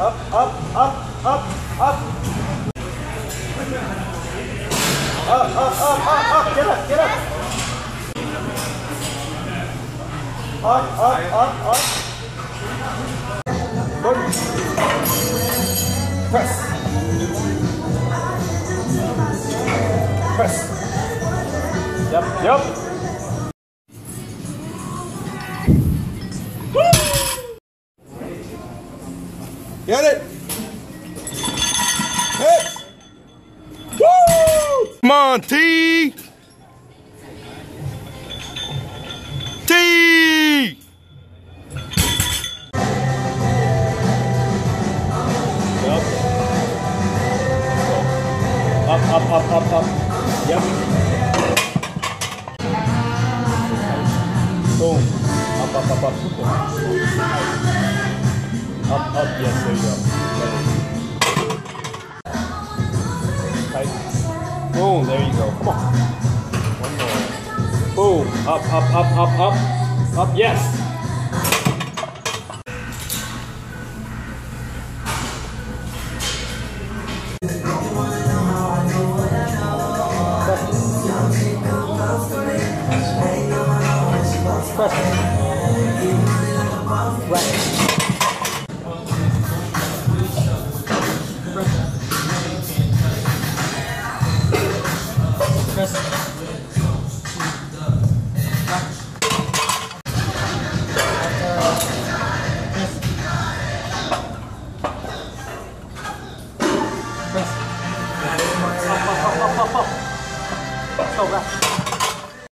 Up, up, up, up, up. Up, up, up, up, up. Get up, get up. Up, up, up, up. Push. Press. Press. Yep, yep. Get it? Hit! Woo! Come on, T! T! Up, up, up, up, up. Yep. Boom. Up, up, up, up. Up, up, yes, there you go. Tight. Boom, there you go. Come on. One more. Boom. Up, up, up, up, up. Up, yes. Press. Right. Let's go back.